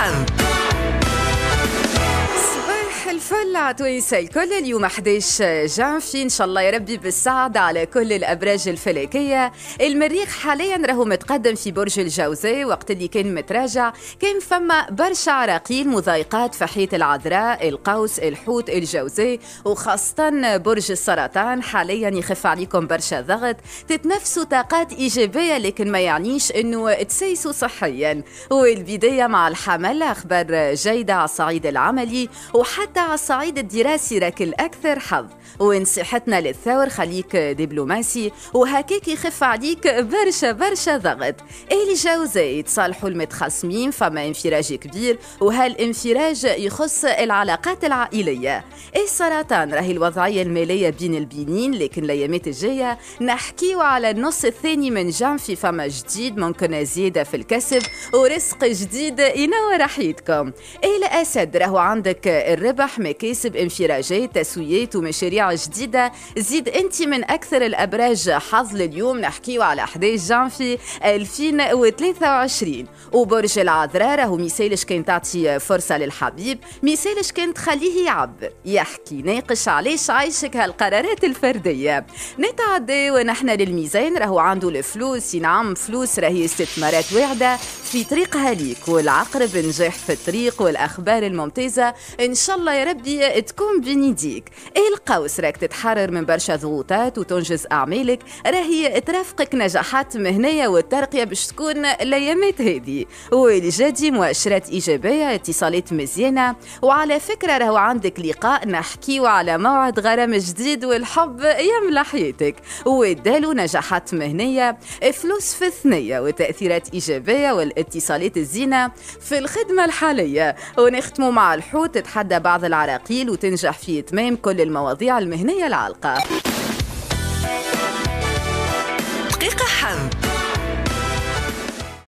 home. الفل عتويسة الكل. اليوم 11 جانفي إن شاء الله يا ربي بالسعد على كل الأبراج الفلكية. المريخ حاليا راهو متقدم في برج الجوزاء وقت اللي كان متراجع كان فما برشا عراقيل مضايقات في حيط العذراء القوس الحوت الجوزاء وخاصة برج السرطان. حاليا يخف عليكم برشا ضغط تتنفسوا طاقات إيجابية لكن ما يعنيش إنه تسيسوا صحيا. والبداية مع الحمل أخبار جيدة على الصعيد العملي وحتى على الصعيد الدراسي راك الأكثر حظ. ونصيحتنا للثور خليك دبلوماسي. وهكاك يخف عليك برشا برشا ضغط. الجوزاء يتصالحوا المتخاصمين فما انفراج كبير. وهالانفراج يخص العلاقات العائلية. السرطان راهي الوضعية المالية بين البينين لكن الأيامات الجاية نحكيو على النص الثاني من جانفي. فما جديد ممكن زيادة في الكسب ورزق جديد ينور حياتكم الأسد راهو عندك الربح مكاسب انفراجات تسويات ومشاريع جديدة زيد انت من أكثر الأبراج حظ لليوم نحكيو على 11 جانفي 2023 وبرج العذراء راهو مثالش كان تعطي فرصة للحبيب مثالش كان تخليه يعبر يحكي ناقش علاش عايشك هالقرارات الفردية. نتعدى ونحن للميزان راهو عنده الفلوس نعم فلوس راهي استثمارات واعدة. في طريقها ليك والعقرب نجاح في الطريق والأخبار الممتازة. إن شاء الله يا ربي تكون بين يديك القوس راك تتحرر من برشا ضغوطات وتنجز أعمالك؟ راهي ترافقك نجاحات مهنية والترقية باش تكون الأيامات هذه. والجدي مؤشرات إيجابية اتصالات مزيانة. وعلى فكرة راهو عندك لقاء نحكيو على موعد غرام جديد والحب يملى حياتك. والدالو نجاحات مهنية فلوس في الثنية وتأثيرات إيجابية والاتصالات الزينة في الخدمة الحالية. ونختموا مع الحوت تتحدى بعض العراقيل وتنجح في إتمام كل المواضيع المهنية العالقة. دقيقة حم